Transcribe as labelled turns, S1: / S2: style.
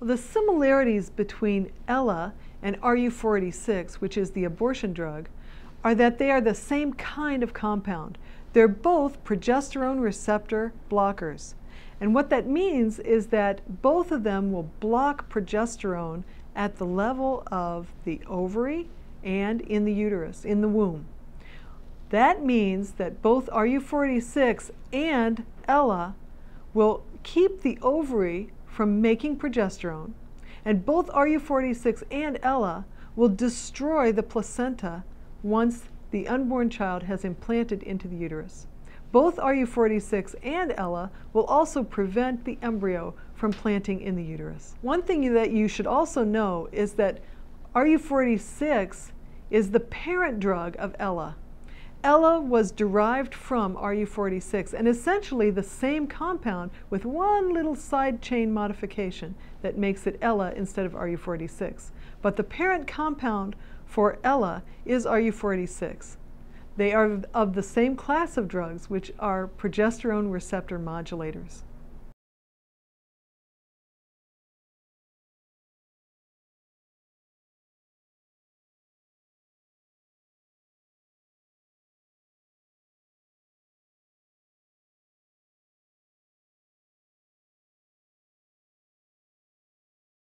S1: Well, the similarities between Ella and RU486, which is the abortion drug, are that they are the same kind of compound. They're both progesterone receptor blockers. And what that means is that both of them will block progesterone at the level of the ovary and in the uterus, in the womb. That means that both RU486 and Ella will keep the ovary from making progesterone, and both RU486 and Ella will destroy the placenta once the unborn child has implanted into the uterus. Both RU486 and Ella will also prevent the embryo from planting in the uterus. One thing that you should also know is that RU486 is the parent drug of Ella. Ella was derived from RU46 and essentially the same compound with one little side chain modification that makes it Ella instead of RU46. But the parent compound for Ella is RU46. They are of the same class of drugs, which are progesterone receptor modulators.